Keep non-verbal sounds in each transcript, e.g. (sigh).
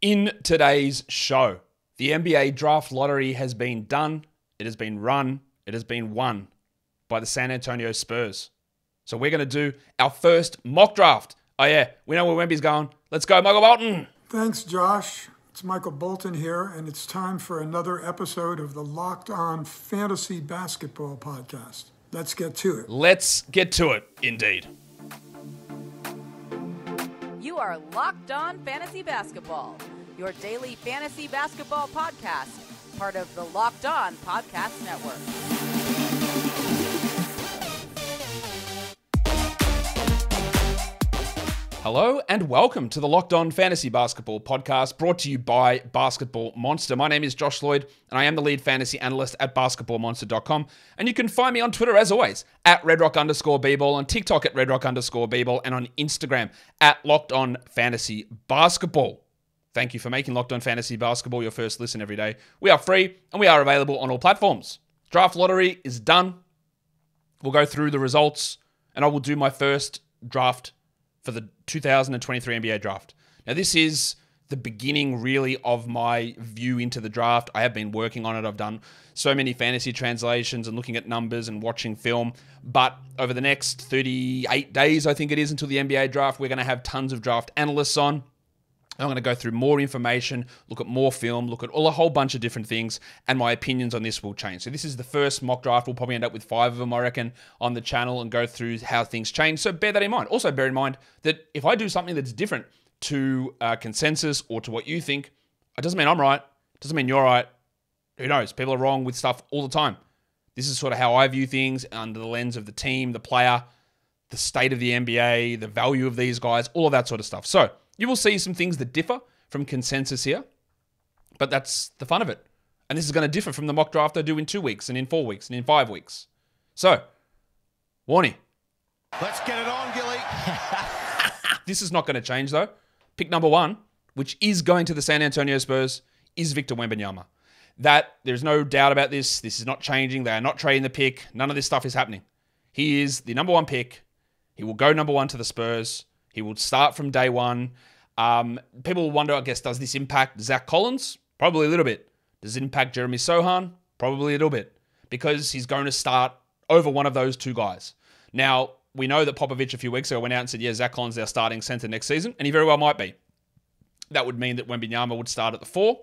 In today's show, the NBA draft lottery has been done, it has been run, it has been won by the San Antonio Spurs. So we're going to do our first mock draft. Oh, yeah, we know where Wemby's going. Let's go, Michael Bolton. Thanks, Josh. It's Michael Bolton here, and it's time for another episode of the Locked On Fantasy Basketball Podcast. Let's get to it. Let's get to it, indeed. You are Locked On Fantasy Basketball, your daily fantasy basketball podcast, part of the Locked On Podcast Network. Hello and welcome to the Locked On Fantasy Basketball podcast brought to you by Basketball Monster. My name is Josh Lloyd and I am the lead fantasy analyst at basketballmonster.com. And you can find me on Twitter as always at redrock underscore bball, on TikTok at redrock underscore bball, and on Instagram at Locked On Fantasy Basketball. Thank you for making Locked On Fantasy Basketball your first listen every day. We are free and we are available on all platforms. Draft lottery is done. We'll go through the results and I will do my first draft for the 2023 NBA draft. Now, this is the beginning, really, of my view into the draft. I have been working on it. I've done so many fantasy translations and looking at numbers and watching film. But over the next 38 days, I think it is, until the NBA draft, we're going to have tons of draft analysts on. I'm going to go through more information, look at more film, look at all a whole bunch of different things, and my opinions on this will change. So this is the first mock draft. We'll probably end up with five of them, I reckon, on the channel and go through how things change. So bear that in mind. Also bear in mind that if I do something that's different to uh, consensus or to what you think, it doesn't mean I'm right. It doesn't mean you're right. Who knows? People are wrong with stuff all the time. This is sort of how I view things under the lens of the team, the player, the state of the NBA, the value of these guys, all of that sort of stuff. So you will see some things that differ from consensus here, but that's the fun of it. And this is going to differ from the mock draft I do in two weeks and in four weeks and in five weeks. So, Warnie. Let's get it on, Gilly. (laughs) this is not going to change though. Pick number one, which is going to the San Antonio Spurs, is Victor Wembanyama. That there's no doubt about this. This is not changing. They are not trading the pick. None of this stuff is happening. He is the number one pick. He will go number one to the Spurs. He will start from day one. Um, people will wonder, I guess, does this impact Zach Collins? Probably a little bit. Does it impact Jeremy Sochan? Probably a little bit. Because he's going to start over one of those two guys. Now, we know that Popovich a few weeks ago went out and said, yeah, Zach Collins is our starting center next season, and he very well might be. That would mean that Wembanyama would start at the four.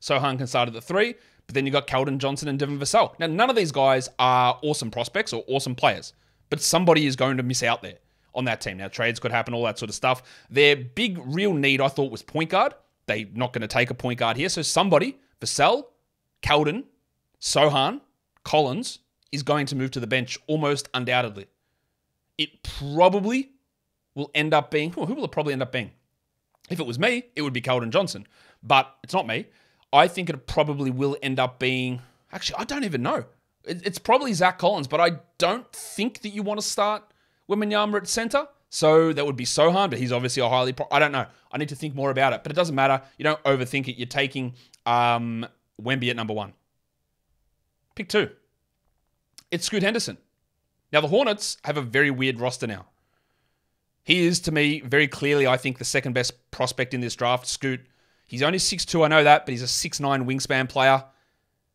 Sochan can start at the three, but then you've got Keldon Johnson and Devin Vassell. Now, none of these guys are awesome prospects or awesome players, but somebody is going to miss out there on that team. Now, trades could happen, all that sort of stuff. Their big, real need, I thought, was point guard. They're not going to take a point guard here. So somebody, Vassell, Keldon, Sochan, Collins, is going to move to the bench almost undoubtedly. It probably will end up being, who will it probably end up being? If it was me, it would be Keldon Johnson. But it's not me. I think it probably will end up being, actually, I don't even know. It's probably Zach Collins, but I don't think that you want to start Wembanyama at center. So that would be Sochan, but he's obviously a highly. Pro- I don't know. I need to think more about it, but it doesn't matter. You don't overthink it. You're taking um, Wemby at number one. Pick two. It's Scoot Henderson. Now the Hornets have a very weird roster now. He is to me very clearly, I think, the second best prospect in this draft. Scoot. He's only 6'2", I know that, but he's a 6'9 wingspan player.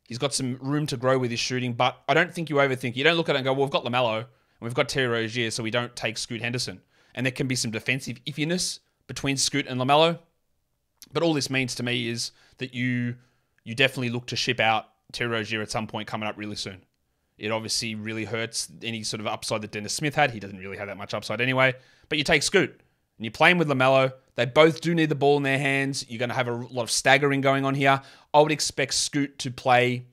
He's got some room to grow with his shooting, but I don't think you overthink. You don't look at it and go, well, we've got LaMelo. We've got Terry Rozier, so we don't take Scoot Henderson. And there can be some defensive iffiness between Scoot and LaMelo. But all this means to me is that you you definitely look to ship out Terry Rozier at some point coming up really soon. It obviously really hurts any sort of upside that Dennis Smith had. He doesn't really have that much upside anyway. But you take Scoot and you play him with LaMelo. They both do need the ball in their hands. You're going to have a lot of staggering going on here. I would expect Scoot to play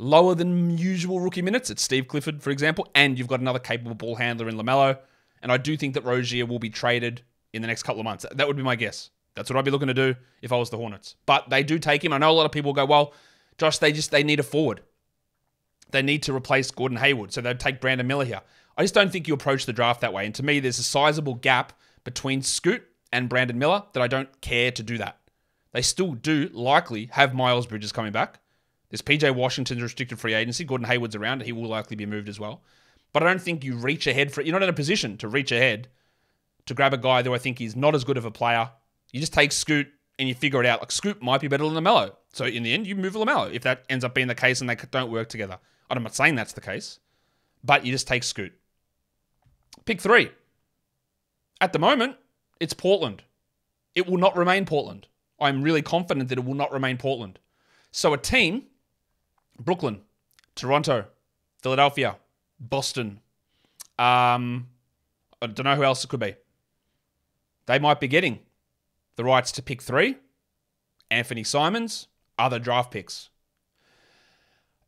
lower than usual rookie minutes. It's Steve Clifford, for example, and you've got another capable ball handler in LaMelo. And I do think that Rozier will be traded in the next couple of months. That would be my guess. That's what I'd be looking to do if I was the Hornets. But they do take him. I know a lot of people go, well, Josh, they just they need a forward. They need to replace Gordon Hayward, so they'd take Brandon Miller here. I just don't think you approach the draft that way. And to me, there's a sizable gap between Scoot and Brandon Miller that I don't care to do that. They still do likely have Miles Bridges coming back. There's PJ Washington's restricted free agency. Gordon Hayward's around. He will likely be moved as well. But I don't think you reach ahead for You're not in a position to reach ahead to grab a guy who I think is not as good of a player. You just take Scoot and you figure it out. Like Scoot might be better than Lamelo. So in the end, you move Lamelo if that ends up being the case and they don't work together. I'm not saying that's the case, but you just take Scoot. Pick three. At the moment, it's Portland. It will not remain Portland. I'm really confident that it will not remain Portland. So a team, Brooklyn, Toronto, Philadelphia, Boston, um, I don't know who else it could be. They might be getting the rights to pick three, Anthony Simons, other draft picks.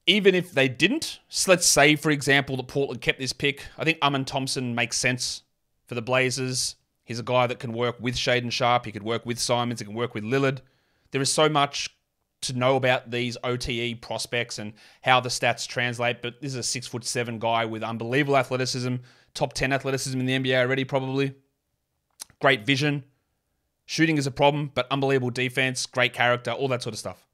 Even if they didn't, so let's say, for example, that Portland kept this pick. I think Amen Thompson makes sense for the Blazers. He's a guy that can work with Shaedon Sharpe. He could work with Simons. He can work with Lillard. There is so much to know about these OTE prospects and how the stats translate. But this is a six foot seven guy with unbelievable athleticism, top 10 athleticism in the NBA already, probably. Great vision. Shooting is a problem, but unbelievable defense, great character, all that sort of stuff.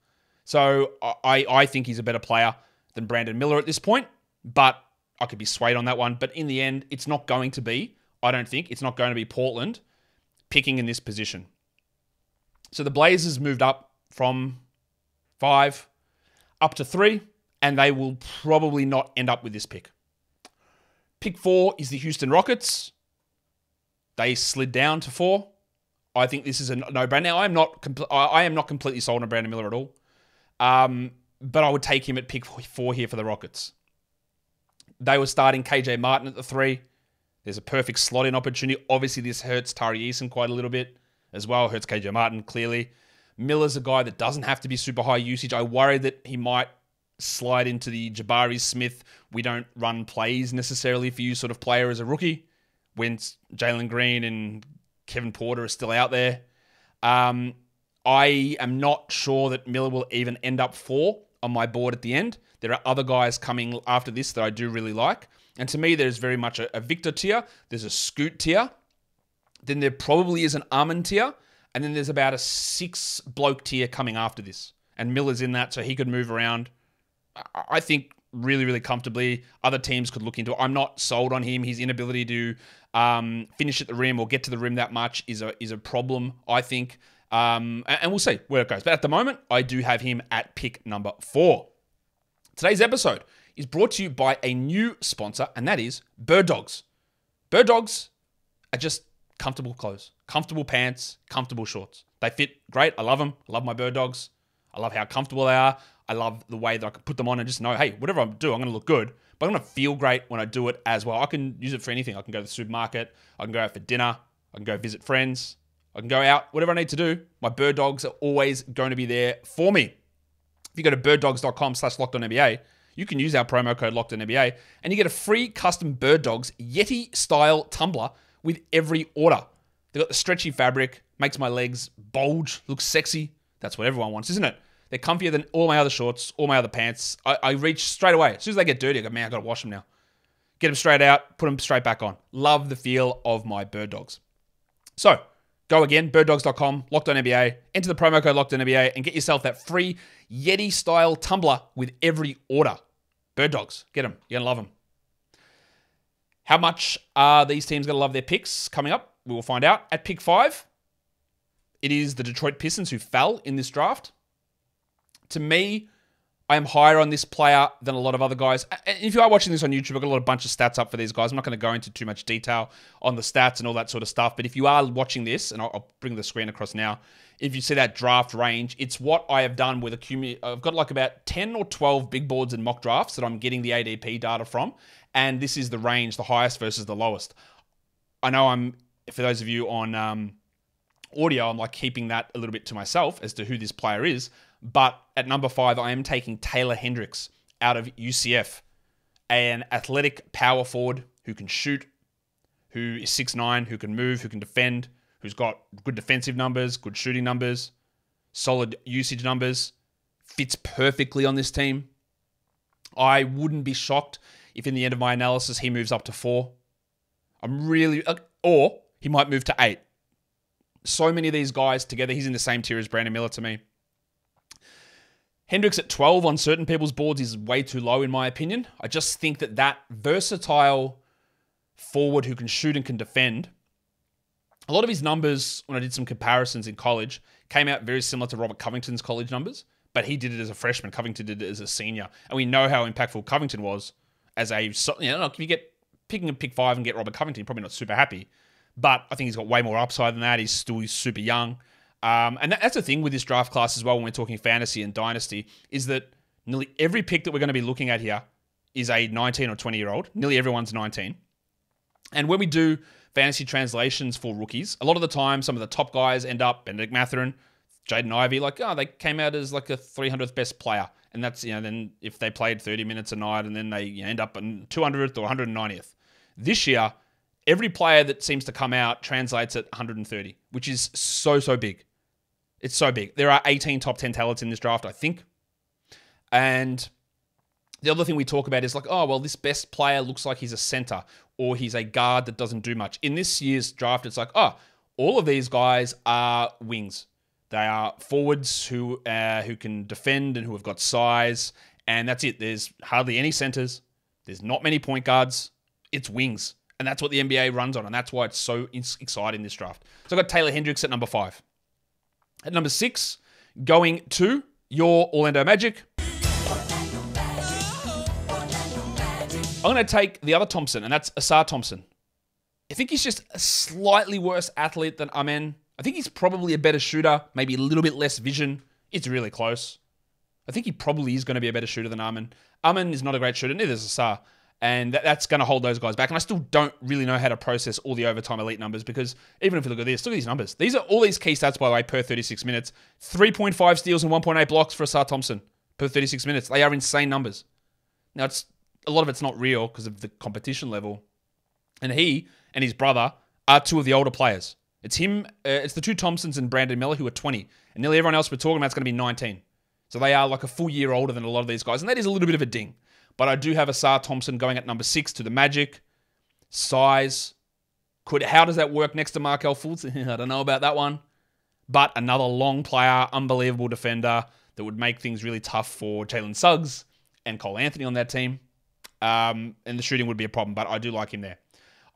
So I, I think he's a better player than Brandon Miller at this point, but I could be swayed on that one. But in the end, it's not going to be, I don't think, it's not going to be Portland picking in this position. So the Blazers moved up from five up to three, and they will probably not end up with this pick. Pick four is the Houston Rockets. They slid down to four. I think this is a no-brainer. Now, I am not I am not completely sold on Brandon Miller at all, um, but I would take him at pick four here for the Rockets. They were starting KJ Martin at the three. There's a perfect slot-in opportunity. Obviously, this hurts Tari Eason quite a little bit as well. Hurts KJ Martin clearly. Miller's a guy that doesn't have to be super high usage. I worry that he might slide into the Jabari Smith. We don't run plays necessarily for you sort of player as a rookie when Jalen Green and Kevin Porter are still out there. Um, I am not sure that Miller will even end up four on my board at the end. There are other guys coming after this that I do really like. And to me, there's very much a, a Victor tier, there's a Scoot tier, then there probably is an Amen tier, and then there's about a six bloke tier coming after this. And Miller's in that, so he could move around. I think really, really comfortably. Other teams could look into it. I'm not sold on him. His inability to um, finish at the rim or get to the rim that much is a is a problem. I think, um, and we'll see where it goes. But at the moment, I do have him at pick number four. Today's episode is brought to you by a new sponsor, and that is Bird Dogs. Bird Dogs are just comfortable clothes, comfortable pants, comfortable shorts. They fit great. I love them. I love my Bird Dogs. I love how comfortable they are. I love the way that I can put them on and just know, hey, whatever I do, I'm going to look good, but I'm going to feel great when I do it as well. I can use it for anything. I can go to the supermarket. I can go out for dinner. I can go visit friends. I can go out, whatever I need to do. My bird dogs are always going to be there for me. If you go to birddogs.com slash locked on NBA, you can use our promo code locked on NBA and you get a free custom bird dogs Yeti style tumbler with every order. They've got the stretchy fabric, makes my legs bulge, looks sexy. That's what everyone wants, isn't it? They're comfier than all my other shorts, all my other pants. I, I reach straight away. As soon as they get dirty, I go, man, I gotta wash them now. Get them straight out, put them straight back on. Love the feel of my bird dogs. So go again, birddogs.com, locked on NBA, enter the promo code locked on NBA, and get yourself that free Yeti style tumbler with every order. Bird dogs, get them. You're gonna love them. How much are these teams gonna love their picks coming up? We will find out. At pick five, it is the Detroit Pistons who fell in this draft to me, I am higher on this player than a lot of other guys. If you are watching this on YouTube, I've got a lot of bunch of stats up for these guys. I'm not going to go into too much detail on the stats and all that sort of stuff. But if you are watching this, and I'll bring the screen across now, if you see that draft range, it's what I have done with i've got like about 10 or 12 big boards and mock drafts that I'm getting the ADP data from. And this is the range, the highest versus the lowest. I know I'm, for those of you on um, audio, I'm like keeping that a little bit to myself as to who this player is. But at number five, I am taking Taylor Hendricks out of UCF, an athletic power forward who can shoot, who is 6'9, who can move, who can defend, who's got good defensive numbers, good shooting numbers, solid usage numbers, fits perfectly on this team. I wouldn't be shocked if in the end of my analysis he moves up to four. I'm really, or he might move to eight. So many of these guys together, he's in the same tier as Brandon Miller to me. Hendricks at 12 on certain people's boards is way too low, in my opinion. I just think that that versatile forward who can shoot and can defend a lot of his numbers, when I did some comparisons in college, came out very similar to Robert Covington's college numbers, but he did it as a freshman. Covington did it as a senior. And we know how impactful Covington was as a, you know, if you get picking a pick five and get Robert Covington, you're probably not super happy. But I think he's got way more upside than that. He's still super young. Um, and that, that's the thing with this draft class as well when we're talking fantasy and dynasty is that nearly every pick that we're going to be looking at here is a 19 or 20 year old. Nearly everyone's 19. And when we do fantasy translations for rookies, a lot of the time, some of the top guys end up Bennedict Mathurin, Jaden Ivey, like, oh, they came out as like a 300th best player. And that's, you know, then if they played 30 minutes a night and then they you know, end up in 200th or 190th. This year, every player that seems to come out translates at 130, which is so, so big. It's so big. There are 18 top 10 talents in this draft, I think. And the other thing we talk about is like, oh, well, this best player looks like he's a center or he's a guard that doesn't do much. In this year's draft, it's like, oh, all of these guys are wings. They are forwards who uh, who can defend and who have got size, and that's it. There's hardly any centers. There's not many point guards. It's wings, and that's what the NBA runs on, and that's why it's so exciting this draft. So I've got Taylor Hendricks at number five. At number six, going to your Orlando Magic. I'm going to take the other Thompson, and that's Ausar Thompson. I think he's just a slightly worse athlete than Amen. I think he's probably a better shooter, maybe a little bit less vision. It's really close. I think he probably is going to be a better shooter than Amen. Amen is not a great shooter, neither is Ausar. And that, that's going to hold those guys back. And I still don't really know how to process all the overtime elite numbers because even if you look at this, look at these numbers. These are all these key stats, by the way, per 36 minutes 3.5 steals and 1.8 blocks for Ausar Thompson per 36 minutes. They are insane numbers. Now, it's a lot of it's not real because of the competition level. And he and his brother are two of the older players. It's him, uh, it's the two Thompsons and Brandon Miller who are 20. And nearly everyone else we're talking about is going to be 19. So they are like a full year older than a lot of these guys. And that is a little bit of a ding. But I do have Ausar Thompson going at number six to the Magic. Size. Could how does that work next to Markelle Fultz? (laughs) I don't know about that one. But another long player, unbelievable defender that would make things really tough for Jalen Suggs and Cole Anthony on that team um, and the shooting would be a problem. But I do like him there.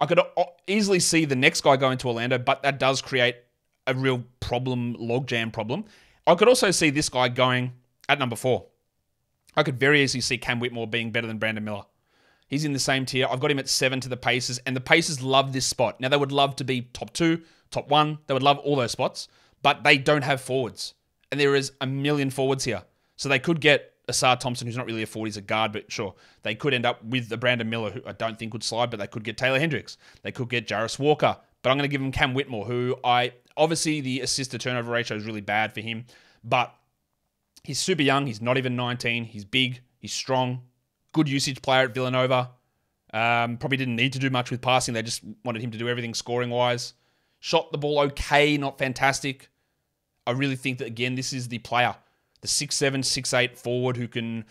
I could easily see the next guy going to Orlando, but that does create a real problem, logjam problem. I could also see this guy going at number four. I could very easily see Cam Whitmore being better than Brandon Miller. He's in the same tier. I've got him at seven to the Pacers, and the Pacers love this spot. Now, they would love to be top two, top one. They would love all those spots, but they don't have forwards. And there is a million forwards here. So they could get Ausar Thompson, who's not really a 40, he's a guard, but sure, they could end up with the Brandon Miller, who I don't think would slide, but they could get Taylor Hendricks. They could get Jarace Walker, but I'm going to give him Cam Whitmore, who I obviously the assist to turnover ratio is really bad for him, but he's super young. He's not even 19. He's big. He's strong. Good usage player at Villanova. Um, probably didn't need to do much with passing. They just wanted him to do everything scoring wise. Shot the ball okay, not fantastic. I really think that again, this is the player the six seven, six eight forward who can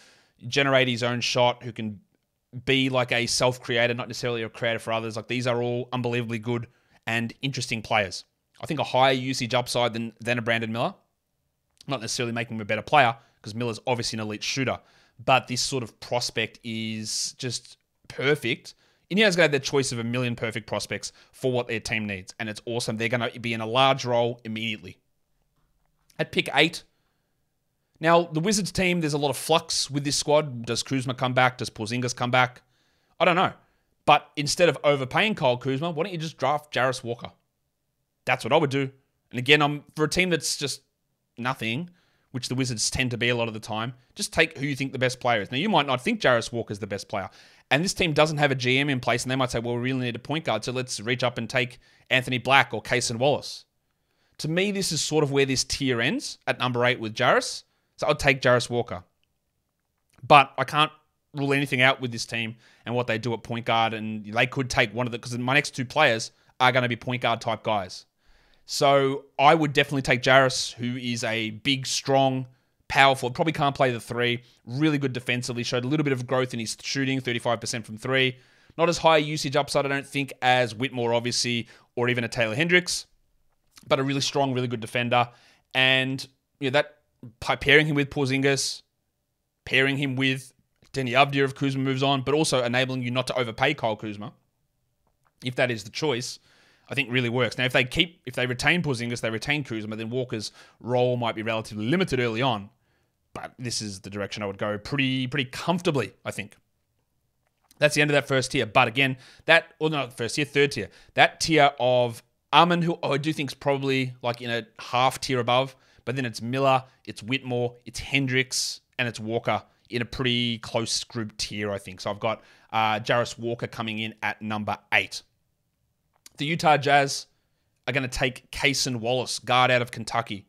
generate his own shot, who can be like a self creator, not necessarily a creator for others. Like these are all unbelievably good and interesting players. I think a higher usage upside than, than a Brandon Miller. Not necessarily making him a better player, because Miller's obviously an elite shooter. But this sort of prospect is just perfect. Indiana's going to have their choice of a million perfect prospects for what their team needs. And it's awesome. They're going to be in a large role immediately. At pick eight, now, the Wizards team, there's a lot of flux with this squad. Does Kuzma come back? Does Porzingis come back? I don't know. But instead of overpaying Kyle Kuzma, why don't you just draft Jarace Walker? That's what I would do. And again, I'm for a team that's just nothing, which the Wizards tend to be a lot of the time. Just take who you think the best player is. Now, you might not think Walker is the best player, and this team doesn't have a GM in place, and they might say, "Well, we really need a point guard, so let's reach up and take Anthony Black or Cason Wallace." To me, this is sort of where this tier ends at number eight with Jarace. So I'd take Jarace Walker. But I can't rule anything out with this team and what they do at point guard. And they could take one of the, because my next two players are going to be point guard type guys. So I would definitely take Jarace, who is a big, strong, powerful, probably can't play the three, really good defensively, showed a little bit of growth in his shooting, 35% from three. Not as high usage upside, I don't think, as Whitmore, obviously, or even a Taylor Hendricks, but a really strong, really good defender. And you know, that pairing him with Porzingis, pairing him with Deni Avdija if Kuzma moves on, but also enabling you not to overpay Kyle Kuzma, if that is the choice. I think really works. Now, if they keep, if they retain Porzingis, they retain Kuzma, but then Walker's role might be relatively limited early on. But this is the direction I would go pretty, pretty comfortably, I think. That's the end of that first tier. But again, that, or not first tier, third tier, that tier of Amen, who I do think is probably like in a half tier above, but then it's Miller, it's Whitmore, it's Hendricks, and it's Walker in a pretty close group tier, I think. So I've got uh, Walker coming in at number eight. The Utah Jazz are going to take Cason Wallace, guard out of Kentucky.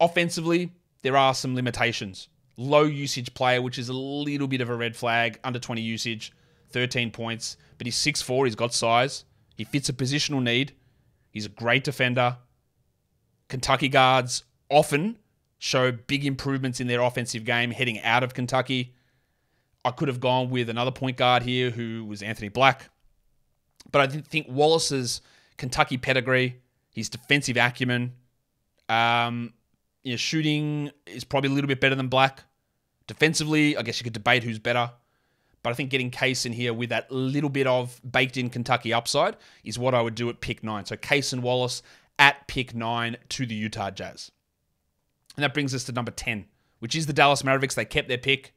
Offensively, there are some limitations. Low usage player, which is a little bit of a red flag, under 20 usage, 13 points, but he's 6'4, he's got size, he fits a positional need, he's a great defender. Kentucky guards often show big improvements in their offensive game heading out of Kentucky. I could have gone with another point guard here who was Anthony Black. But I think Wallace's Kentucky pedigree, his defensive acumen, um, you know, shooting is probably a little bit better than Black. Defensively, I guess you could debate who's better. But I think getting Cason here with that little bit of baked in Kentucky upside is what I would do at pick nine. So Cason Wallace at pick nine to the Utah Jazz. And that brings us to number 10, which is the Dallas Mavericks. They kept their pick.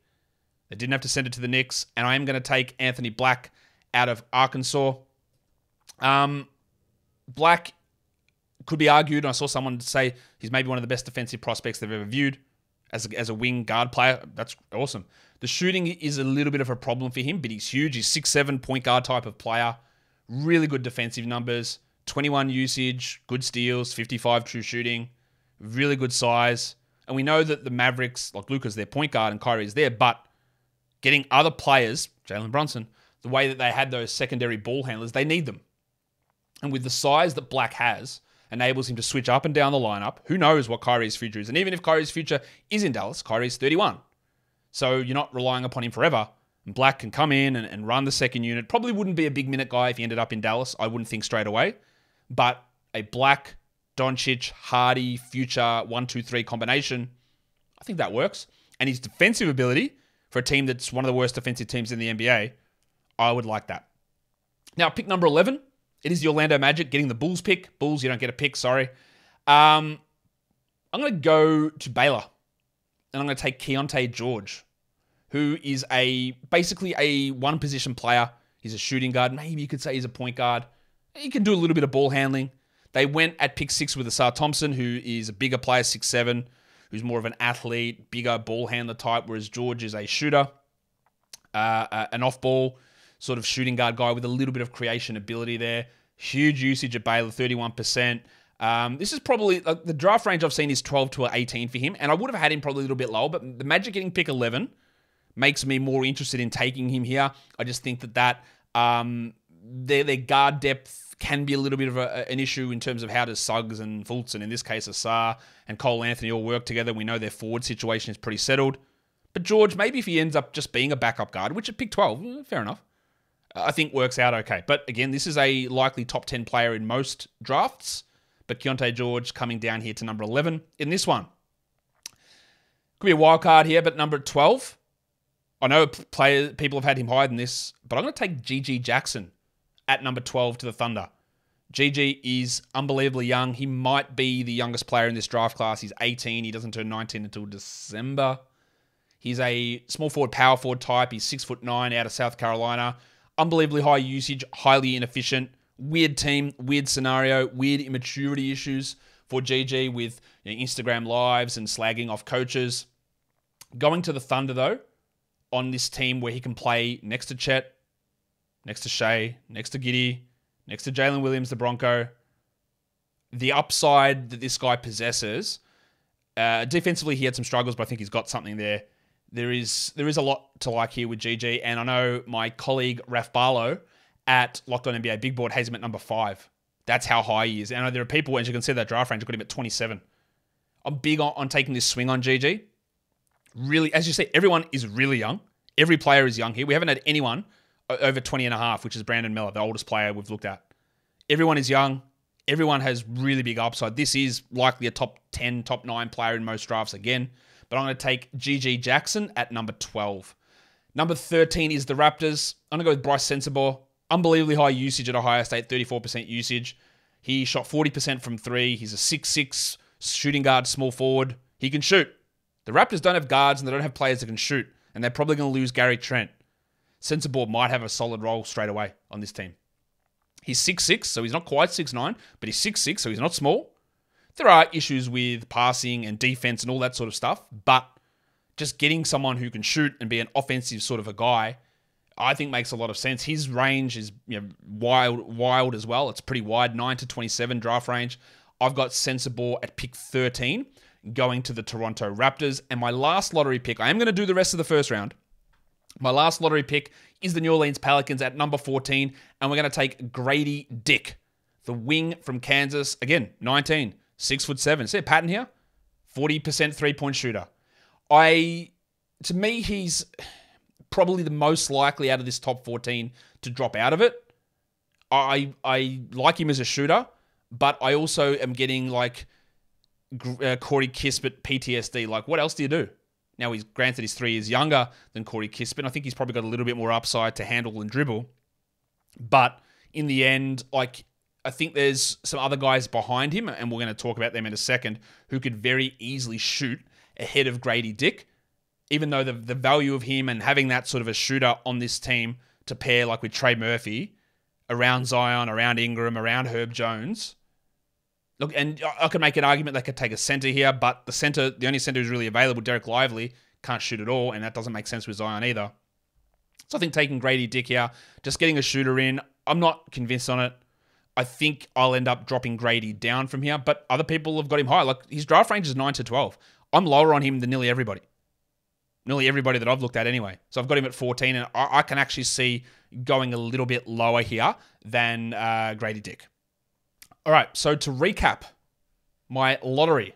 They didn't have to send it to the Knicks. And I am going to take Anthony Black out of Arkansas. Um, Black could be argued, and I saw someone say he's maybe one of the best defensive prospects they've ever viewed as a, as a wing guard player. That's awesome. The shooting is a little bit of a problem for him, but he's huge. He's six seven point guard type of player. Really good defensive numbers. 21 usage, good steals, 55 true shooting, really good size. And we know that the Mavericks, like Luka's their point guard and Kyrie's there, but getting other players, Jalen Brunson, the way that they had those secondary ball handlers, they need them. And with the size that Black has, enables him to switch up and down the lineup. Who knows what Kyrie's future is? And even if Kyrie's future is in Dallas, Kyrie's 31. So you're not relying upon him forever. And Black can come in and, and run the second unit. Probably wouldn't be a big minute guy if he ended up in Dallas. I wouldn't think straight away. But a Black, Doncic, Hardy, future one, two, three combination, I think that works. And his defensive ability for a team that's one of the worst defensive teams in the NBA, I would like that. Now, pick number 11, it is the Orlando Magic getting the Bulls pick. Bulls, you don't get a pick, sorry. Um, I'm going to go to Baylor, and I'm going to take Keyonte George, who is a basically a one position player. He's a shooting guard. Maybe you could say he's a point guard. He can do a little bit of ball handling. They went at pick six with Ausar Thompson, who is a bigger player, six seven, who's more of an athlete, bigger ball handler type, whereas George is a shooter, uh, uh, an off ball sort of shooting guard guy with a little bit of creation ability there. Huge usage at Baylor, 31%. Um, this is probably like, the draft range I've seen is 12 to 18 for him, and I would have had him probably a little bit lower, but the Magic getting pick 11 makes me more interested in taking him here. I just think that that um, their, their guard depth can be a little bit of a, an issue in terms of how does Suggs and Fultz, and in this case, Ausar and Cole Anthony all work together. We know their forward situation is pretty settled. But George, maybe if he ends up just being a backup guard, which at pick 12, eh, fair enough. I think works out okay. But again, this is a likely top 10 player in most drafts. But Keyonte George coming down here to number 11 in this one. Could be a wild card here, but number 12. I know player, people have had him higher than this, but I'm going to take GG Jackson at number 12 to the Thunder. GG is unbelievably young. He might be the youngest player in this draft class. He's 18. He doesn't turn 19 until December. He's a small forward, power forward type. He's six foot nine out of South Carolina unbelievably high usage, highly inefficient. Weird team, weird scenario, weird immaturity issues for GG with you know, Instagram lives and slagging off coaches. Going to the Thunder though, on this team where he can play next to Chet, next to Shai, next to Giddey, next to Jalen Williams, the Bronco. The upside that this guy possesses. Uh, defensively, he had some struggles, but I think he's got something there there is there is a lot to like here with GG, and I know my colleague Raf Barlowe at Locked On NBA Big Board has him at number five. That's how high he is. And I know there are people, as you can see that draft range, got him at 27. I'm big on, on taking this swing on GG. Really, as you see, everyone is really young. Every player is young here. We haven't had anyone over 20 and a half, which is Brandon Miller, the oldest player we've looked at. Everyone is young. Everyone has really big upside. This is likely a top 10, top 9 player in most drafts again but I'm going to take GG Jackson at number 12. Number 13 is the Raptors. I'm going to go with Brice Sensabaugh. Unbelievably high usage at Ohio State, 34% usage. He shot 40% from three. He's a 6'6 shooting guard, small forward. He can shoot. The Raptors don't have guards and they don't have players that can shoot, and they're probably going to lose Gary Trent. Sensabaugh might have a solid role straight away on this team. He's 6'6, so he's not quite 6'9, but he's 6'6, so he's not small. There are issues with passing and defense and all that sort of stuff, but just getting someone who can shoot and be an offensive sort of a guy, I think makes a lot of sense. His range is you know, wild, wild as well. It's pretty wide, 9 to 27 draft range. I've got Sensabaugh at pick 13 going to the Toronto Raptors. And my last lottery pick, I am going to do the rest of the first round. My last lottery pick is the New Orleans Pelicans at number 14, and we're going to take Grady Dick, the wing from Kansas. Again, 19, six foot seven. See a pattern here? 40% three point shooter. I, to me, he's probably the most likely out of this top 14 to drop out of it. I I like him as a shooter, but I also am getting like uh, Corey Kispert PTSD. Like, what else do you do? Now he's granted he's three years younger than Corey Kispert. I think he's probably got a little bit more upside to handle and dribble. But in the end, like I think there's some other guys behind him, and we're going to talk about them in a second, who could very easily shoot ahead of Grady Dick. Even though the the value of him and having that sort of a shooter on this team to pair like with Trey Murphy around Zion, around Ingram, around Herb Jones, Look, and I could make an argument they could take a center here, but the center, the only center who's really available, Dereck Lively, can't shoot at all, and that doesn't make sense with Zion either. So I think taking Grady Dick here, just getting a shooter in, I'm not convinced on it. I think I'll end up dropping Grady down from here, but other people have got him high. Like his draft range is 9 to 12. I'm lower on him than nearly everybody. Nearly everybody that I've looked at anyway. So I've got him at 14, and I, I can actually see going a little bit lower here than uh, Grady Dick. All right, so to recap my lottery,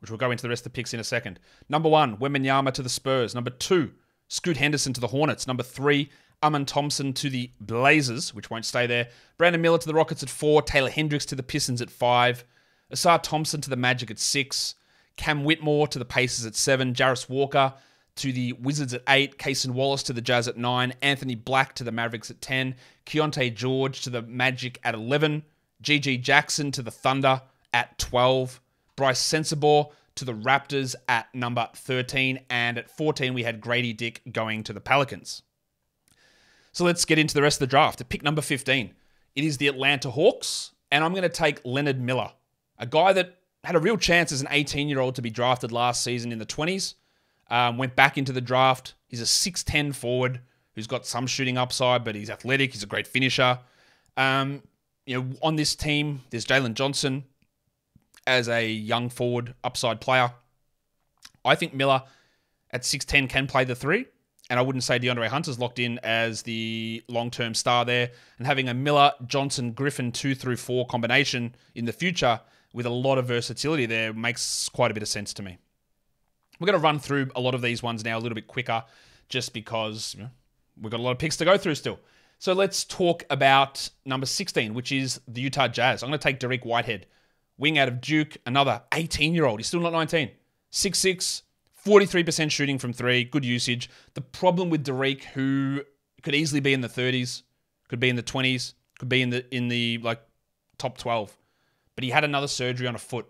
which we'll go into the rest of the picks in a second. Number one, Wembanyama to the Spurs. Number two, Scoot Henderson to the Hornets. Number three, Amen Thompson to the Blazers, which won't stay there. Brandon Miller to the Rockets at four. Taylor Hendricks to the Pistons at five. Ausar Thompson to the Magic at six. Cam Whitmore to the Pacers at seven. Jarace Walker to the Wizards at eight. Cason Wallace to the Jazz at nine. Anthony Black to the Mavericks at 10. Keyonte George to the Magic at 11. GG Jackson to the Thunder at 12. Brice Sensabaugh to the Raptors at number 13. And at 14, we had Grady Dick going to the Pelicans. So let's get into the rest of the draft. At pick number 15, it is the Atlanta Hawks. And I'm going to take Leonard Miller, a guy that had a real chance as an 18 year old to be drafted last season in the 20s. Um, went back into the draft. He's a 6'10 forward who's got some shooting upside, but he's athletic. He's a great finisher. Um, you know, on this team, there's Jalen Johnson as a young forward upside player. I think Miller at 6'10 can play the three. And I wouldn't say DeAndre Hunter's locked in as the long term star there. And having a Miller, Johnson, Griffin two through four combination in the future with a lot of versatility there makes quite a bit of sense to me. We're going to run through a lot of these ones now a little bit quicker just because you know, we've got a lot of picks to go through still. So let's talk about number 16, which is the Utah Jazz. I'm going to take Dariq Whitehead, wing out of Duke, another 18 year old. He's still not 19. 6'6, 43% shooting from three, good usage. The problem with Dariq, who could easily be in the 30s, could be in the 20s, could be in the in the like top 12, but he had another surgery on a foot.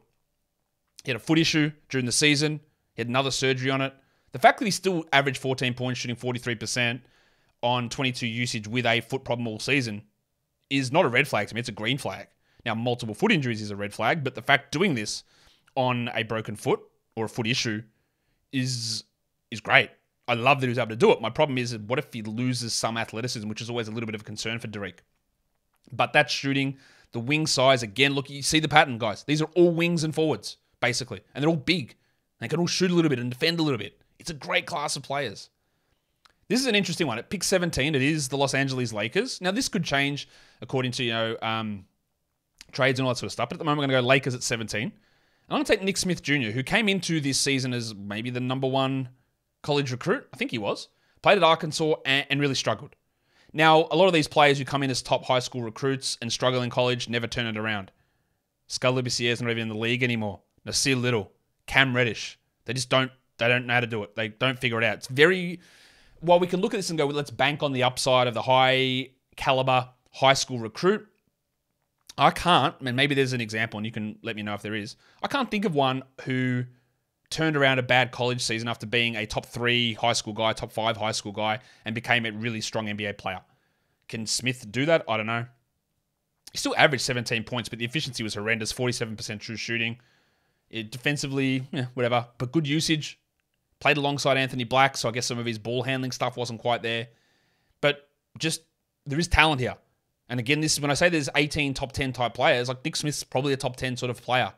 He had a foot issue during the season. He had another surgery on it. The fact that he still averaged 14 points, shooting 43%, on 22 usage with a foot problem all season is not a red flag to me. It's a green flag. Now, multiple foot injuries is a red flag, but the fact doing this on a broken foot or a foot issue is is great. I love that he was able to do it. My problem is, what if he loses some athleticism, which is always a little bit of a concern for Dariq. But that shooting, the wing size, again, look, you see the pattern, guys. These are all wings and forwards, basically. And they're all big. They can all shoot a little bit and defend a little bit. It's a great class of players. This is an interesting one. At pick 17, it is the Los Angeles Lakers. Now, this could change according to, you know, um, trades and all that sort of stuff. But at the moment, I'm going to go Lakers at 17. I'm going to take Nick Smith Jr., who came into this season as maybe the number one college recruit. I think he was. Played at Arkansas and, and really struggled. Now, a lot of these players who come in as top high school recruits and struggle in college never turn it around. Skal Labissiere not even in the league anymore. Nassir Little, Cam Reddish. They just don't they don't know how to do it. They don't figure it out. It's very while we can look at this and go, well, let's bank on the upside of the high caliber high school recruit, I can't, and maybe there's an example, and you can let me know if there is. I can't think of one who turned around a bad college season after being a top three high school guy, top five high school guy, and became a really strong NBA player. Can Smith do that? I don't know. He still averaged 17 points, but the efficiency was horrendous 47% true shooting. It, defensively, yeah, whatever, but good usage. Played alongside Anthony Black, so I guess some of his ball handling stuff wasn't quite there. But just, there is talent here. And again, this is when I say there's 18 top 10 type players, like Nick Smith's probably a top 10 sort of player.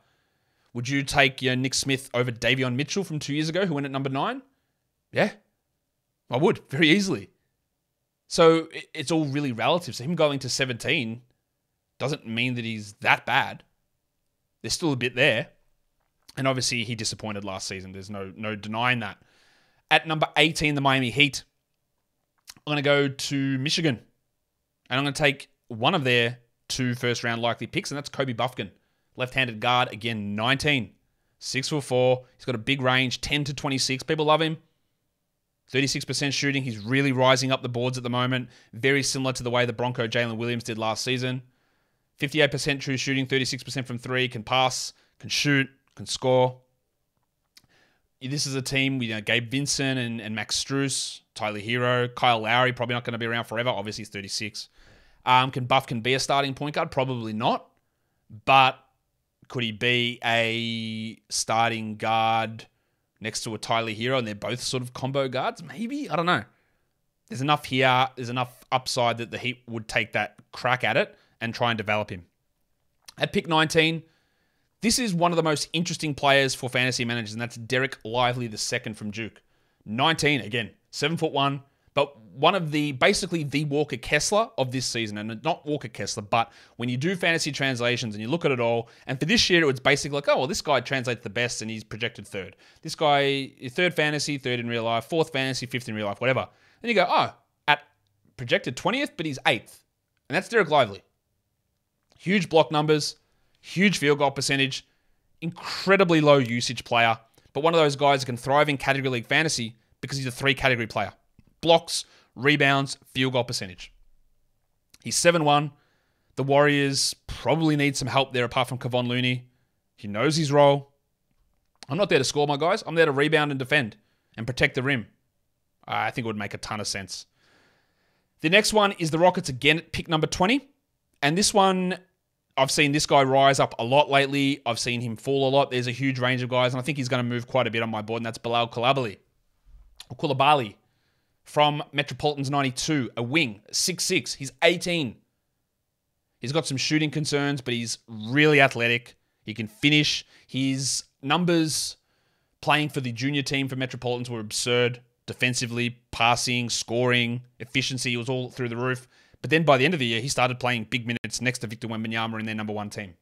Would you take you know, Nick Smith over Davion Mitchell from two years ago, who went at number nine? Yeah, I would very easily. So it's all really relative. So him going to 17 doesn't mean that he's that bad. There's still a bit there. And obviously he disappointed last season. There's no no denying that. At number 18, the Miami Heat. I'm going to go to Michigan. And I'm going to take one of their two first round likely picks, and that's Kobe Bufkin. Left handed guard, again, 19. Six foot four. He's got a big range, 10 to 26. People love him. 36% shooting. He's really rising up the boards at the moment. Very similar to the way the Bronco Jalen Williams did last season. 58% true shooting, 36% from three. Can pass, can shoot, can score. This is a team, you know, Gabe Vincent and, and Max Strus, Tyler Herro, Kyle Lowry, probably not going to be around forever. Obviously, he's 36. Um, can Bufkin be a starting point guard? Probably not. But could he be a starting guard next to a Tyler Herro and they're both sort of combo guards? Maybe. I don't know. There's enough here, there's enough upside that the Heat would take that crack at it and try and develop him. At pick 19, this is one of the most interesting players for fantasy managers, and that's Dereck Lively, the second from Duke. 19, again, seven foot one, but one of the basically the Walker Kessler of this season, and not Walker Kessler, but when you do fantasy translations and you look at it all, and for this year it was basically like, oh well, this guy translates the best and he's projected third. This guy third fantasy, third in real life, fourth fantasy, fifth in real life, whatever. Then you go, oh, at projected twentieth, but he's eighth, and that's Dereck Lively. Huge block numbers, huge field goal percentage, incredibly low usage player, but one of those guys who can thrive in category league fantasy because he's a three category player blocks, rebounds, field goal percentage. He's 7 1. The Warriors probably need some help there apart from Kevon Looney. He knows his role. I'm not there to score, my guys. I'm there to rebound and defend and protect the rim. I think it would make a ton of sense. The next one is the Rockets again at pick number 20. And this one, I've seen this guy rise up a lot lately. I've seen him fall a lot. There's a huge range of guys, and I think he's going to move quite a bit on my board, and that's Bilal Coulibaly. Or from Metropolitans 92, a wing, 6'6. He's 18. He's got some shooting concerns, but he's really athletic. He can finish. His numbers playing for the junior team for Metropolitans were absurd. Defensively, passing, scoring, efficiency was all through the roof. But then by the end of the year, he started playing big minutes next to Victor Wembanyama in their number one team.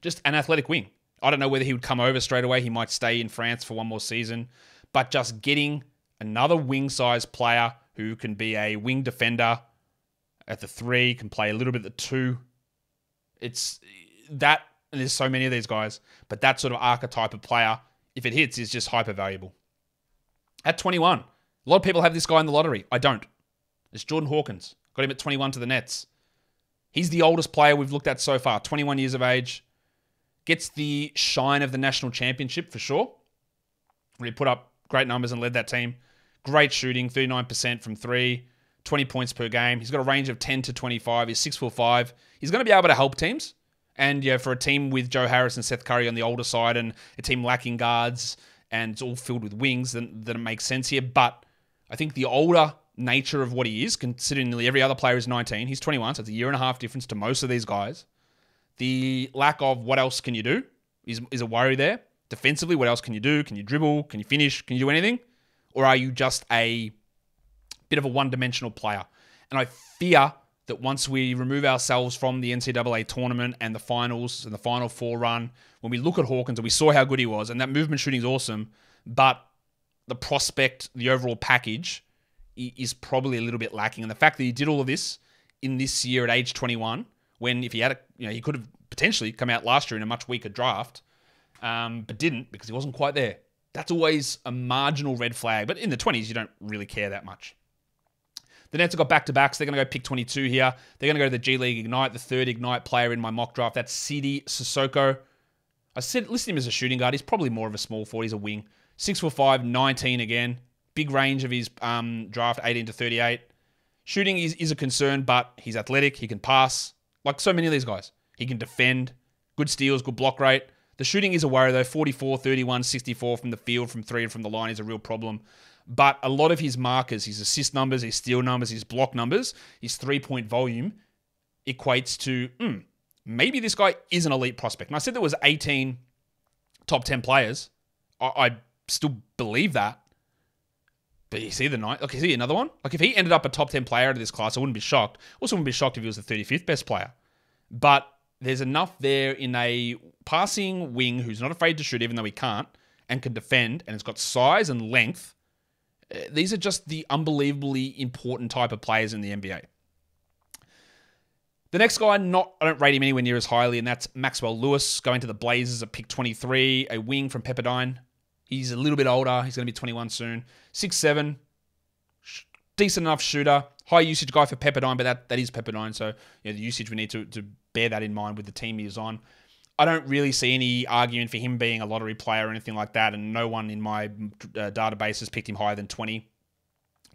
Just an athletic wing. I don't know whether he would come over straight away. He might stay in France for one more season. But just getting another wing size player who can be a wing defender at the three, can play a little bit at the two. It's that, and there's so many of these guys, but that sort of archetype of player, if it hits, is just hyper valuable. At 21, a lot of people have this guy in the lottery. I don't. It's Jordan Hawkins. Got him at 21 to the Nets. He's the oldest player we've looked at so far, 21 years of age. Gets the shine of the national championship for sure. He put up great numbers and led that team. Great shooting, 39% from three, 20 points per game. He's got a range of 10 to 25. He's six foot five. He's going to be able to help teams. And yeah, for a team with Joe Harris and Seth Curry on the older side, and a team lacking guards, and it's all filled with wings, then, then it makes sense here. But I think the older nature of what he is, considering nearly every other player is 19, he's 21, so it's a year and a half difference to most of these guys. The lack of what else can you do is, is a worry there. Defensively, what else can you do? Can you dribble? Can you finish? Can you do anything? Or are you just a bit of a one dimensional player? And I fear that once we remove ourselves from the NCAA tournament and the finals and the final four run, when we look at Hawkins and we saw how good he was, and that movement shooting is awesome, but the prospect, the overall package is probably a little bit lacking. And the fact that he did all of this in this year at age 21, when if he had, a, you know, he could have potentially come out last year in a much weaker draft, um, but didn't because he wasn't quite there that's always a marginal red flag. But in the 20s, you don't really care that much. The Nets have got back to backs. They're going to go pick 22 here. They're going to go to the G League Ignite, the third Ignite player in my mock draft. That's Sidy Cissoko. I said, listen to him as a shooting guard. He's probably more of a small forward. He's a wing. Six foot five, 19 again. Big range of his um, draft, 18 to 38. Shooting is, is a concern, but he's athletic. He can pass, like so many of these guys. He can defend, good steals, good block rate. The shooting is a worry, though 44, 31, 64 from the field, from three, and from the line is a real problem. But a lot of his markers, his assist numbers, his steal numbers, his block numbers, his three point volume equates to mm, maybe this guy is an elite prospect. And I said there was 18 top 10 players. I, I still believe that. But you see the night, like, see another one? Like, if he ended up a top 10 player out of this class, I wouldn't be shocked. Also, wouldn't be shocked if he was the 35th best player. But there's enough there in a passing wing who's not afraid to shoot, even though he can't, and can defend, and it's got size and length. Uh, these are just the unbelievably important type of players in the NBA. The next guy, not I don't rate him anywhere near as highly, and that's Maxwell Lewis going to the Blazers at pick 23, a wing from Pepperdine. He's a little bit older. He's going to be 21 soon. Six seven, decent enough shooter. High usage guy for Pepperdine, but that, that is Pepperdine. So you know, the usage we need to, to bear that in mind with the team he is on. I don't really see any argument for him being a lottery player or anything like that, and no one in my uh, database has picked him higher than 20.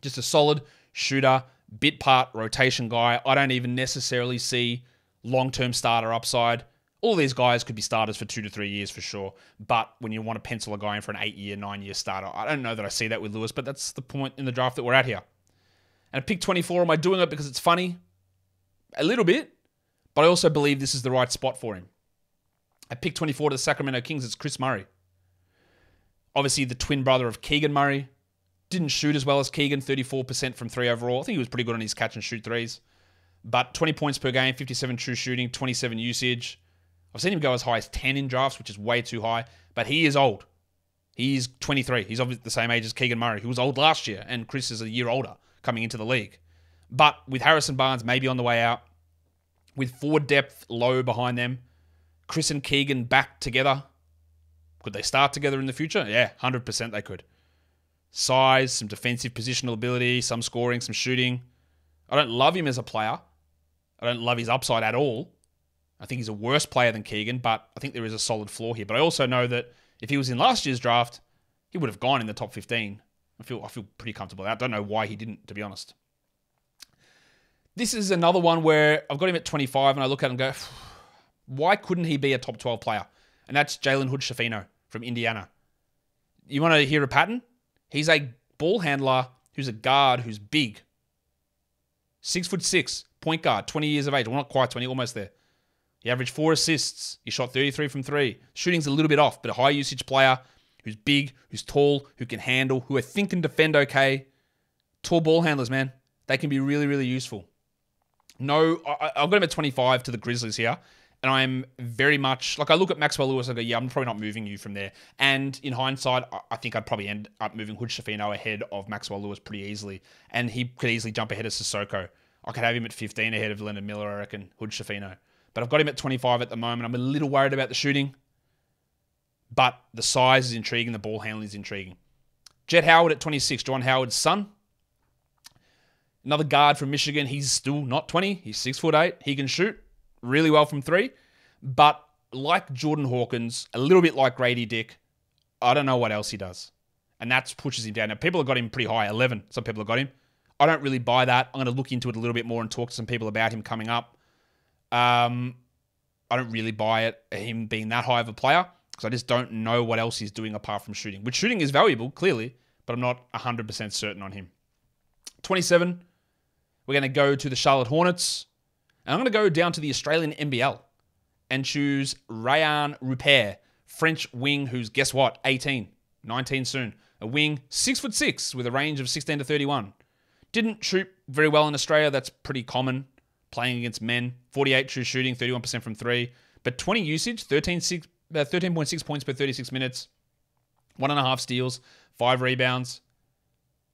Just a solid shooter, bit part rotation guy. I don't even necessarily see long term starter upside all these guys could be starters for two to three years for sure. But when you want to pencil a guy in for an eight year, nine year starter, I don't know that I see that with Lewis, but that's the point in the draft that we're at here. And at pick 24, am I doing it because it's funny? A little bit, but I also believe this is the right spot for him. At pick 24 to the Sacramento Kings, it's Kris Murray. Obviously, the twin brother of Keegan Murray. Didn't shoot as well as Keegan, 34% from three overall. I think he was pretty good on his catch and shoot threes. But 20 points per game, 57 true shooting, 27 usage. I've seen him go as high as 10 in drafts, which is way too high, but he is old. He's 23. He's obviously the same age as Keegan Murray, who was old last year, and Kris is a year older coming into the league. But with Harrison Barnes maybe on the way out, with forward depth low behind them, Kris and Keegan back together, could they start together in the future? Yeah, 100% they could. Size, some defensive positional ability, some scoring, some shooting. I don't love him as a player. I don't love his upside at all. I think he's a worse player than Keegan, but I think there is a solid floor here. But I also know that if he was in last year's draft, he would have gone in the top 15. I feel I feel pretty comfortable. I don't know why he didn't, to be honest. This is another one where I've got him at 25 and I look at him and go, why couldn't he be a top 12 player? And that's Jalen Hood Schifino from Indiana. You want to hear a pattern? He's a ball handler who's a guard who's big. Six foot six, point guard, 20 years of age. Well, not quite 20, almost there. He averaged four assists. He shot 33 from three. Shooting's a little bit off, but a high usage player who's big, who's tall, who can handle, who I think can defend okay. Tall ball handlers, man. They can be really, really useful. No, I, I've got him at 25 to the Grizzlies here. And I'm very much like I look at Maxwell Lewis. I go, yeah, I'm probably not moving you from there. And in hindsight, I think I'd probably end up moving Hood Schifino ahead of Maxwell Lewis pretty easily, and he could easily jump ahead of Cissoko. I could have him at 15 ahead of Leonard Miller, I reckon. Hood Schifino. But I've got him at 25 at the moment. I'm a little worried about the shooting, but the size is intriguing. The ball handling is intriguing. Jett Howard at 26, Juwan Howard's son. Another guard from Michigan. He's still not 20. He's six foot eight. He can shoot really well from three, but like Jordan Hawkins, a little bit like Grady Dick, I don't know what else he does. And that pushes him down. Now, people have got him pretty high, 11. Some people have got him. I don't really buy that. I'm going to look into it a little bit more and talk to some people about him coming up. Um, I don't really buy it, him being that high of a player, because I just don't know what else he's doing apart from shooting. Which shooting is valuable, clearly, but I'm not 100% certain on him. 27, we're going to go to the Charlotte Hornets. And I'm going to go down to the Australian NBL and choose Rayan Rupert, French wing, who's, guess what, 18, 19 soon. A wing, six foot six, with a range of 16 to 31. Didn't shoot very well in Australia. That's pretty common playing against men. 48 true shooting, 31% from three. But 20 usage, 13, 6, uh, 13.6 points per 36 minutes, one and a half steals, five rebounds.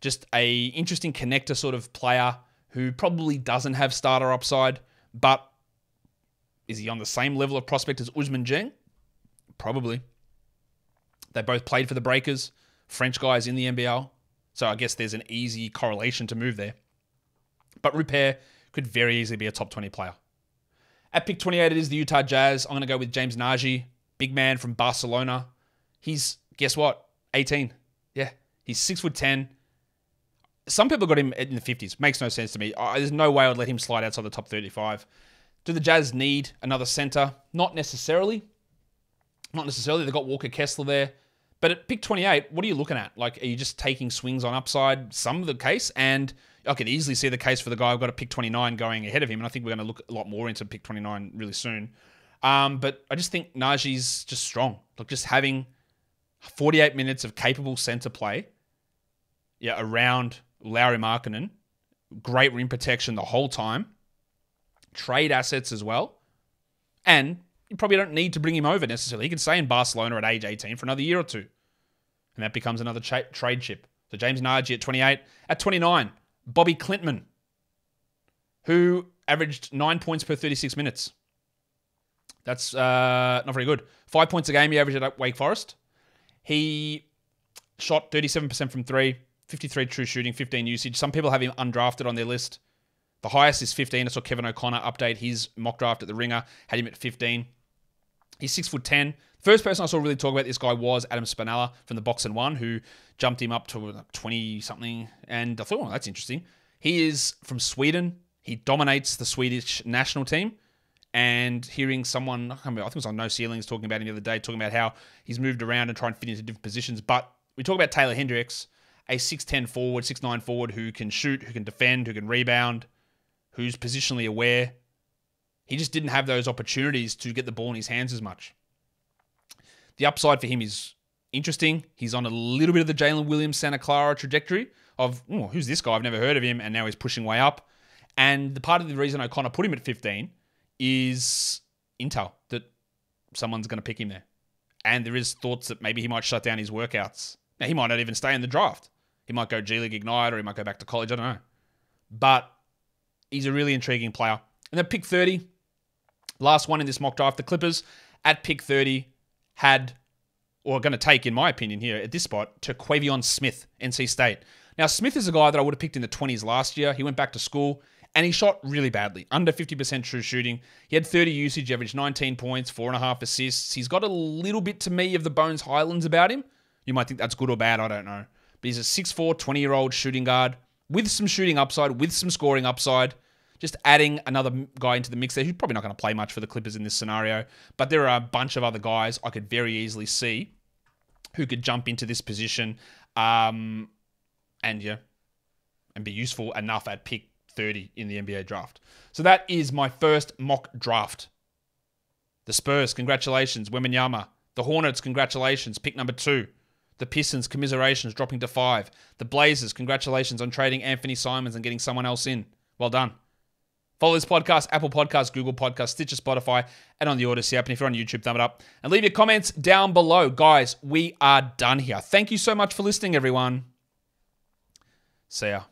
Just a interesting connector sort of player who probably doesn't have starter upside, but is he on the same level of prospect as Ousmane Dieng? Probably. They both played for the Breakers, French guys in the NBL. So I guess there's an easy correlation to move there. but Rupert could very easily be a top 20 player. At pick 28, it is the Utah Jazz. I'm going to go with James Nnaji, big man from Barcelona. He's, guess what, 18. Yeah, he's 6 foot 10. Some people got him in the 50s. Makes no sense to me. there's no way I'd let him slide outside the top 35. Do the Jazz need another center? Not necessarily. Not necessarily. They've got Walker Kessler there. But at pick 28, what are you looking at? Like, are you just taking swings on upside? Some of the case. And I could easily see the case for the guy I've got a pick 29 going ahead of him. And I think we're going to look a lot more into pick 29 really soon. Um, but I just think Nnaji's just strong. Look, just having 48 minutes of capable center play yeah, around Lauri Markkanen, great rim protection the whole time, trade assets as well, and you probably don't need to bring him over necessarily. He can stay in Barcelona at age 18 for another year or two, and that becomes another cha- trade chip. So James Nnaji at 28. At 29, Bobi Klintman, who averaged nine points per 36 minutes. That's uh, not very good. Five points a game he averaged at Wake Forest. He shot 37% from three, 53 true shooting, 15 usage. Some people have him undrafted on their list. The highest is 15. I saw Kevin O'Connor update his mock draft at the Ringer, had him at 15. He's six foot 10. First person I saw really talk about this guy was Adam Spinella from the Box and One, who jumped him up to 20 something. And I thought, oh, that's interesting. He is from Sweden. He dominates the Swedish national team. And hearing someone, I, think it was on No Ceilings, talking about him the other day, talking about how he's moved around and trying to fit into different positions. But we talk about Taylor Hendricks, a 6'10 forward, 6'9 forward who can shoot, who can defend, who can rebound, who's positionally aware. He just didn't have those opportunities to get the ball in his hands as much. The upside for him is interesting. He's on a little bit of the Jalen Williams Santa Clara trajectory of, who's this guy? I've never heard of him. And now he's pushing way up. And the part of the reason O'Connor put him at 15 is intel that someone's going to pick him there. And there is thoughts that maybe he might shut down his workouts. Now, he might not even stay in the draft. He might go G League Ignite or he might go back to college. I don't know. But he's a really intriguing player. And then pick 30, last one in this mock draft, the Clippers at pick 30 had, or are going to take, in my opinion, here at this spot, Terquavion Smith, NC State. Now, Smith is a guy that I would have picked in the 20s last year. He went back to school and he shot really badly, under 50% true shooting. He had 30 usage, averaged 19 points, four and a half assists. He's got a little bit to me of the Bones Hylands about him. You might think that's good or bad, I don't know. But he's a 6'4, 20 year old shooting guard with some shooting upside, with some scoring upside. Just adding another guy into the mix there who's probably not going to play much for the Clippers in this scenario. But there are a bunch of other guys I could very easily see who could jump into this position um, and yeah, and be useful enough at pick 30 in the NBA draft. So that is my first mock draft. The Spurs, congratulations. Wembanyama. The Hornets, congratulations. Pick number two. The Pistons, commiserations, dropping to five. The Blazers, congratulations on trading Anfernee Simons and getting someone else in. Well done. Follow this podcast, Apple Podcasts, Google Podcasts, Stitcher, Spotify, and on the Odyssey app. And if you're on YouTube, thumb it up. And leave your comments down below. Guys, we are done here. Thank you so much for listening, everyone. See ya.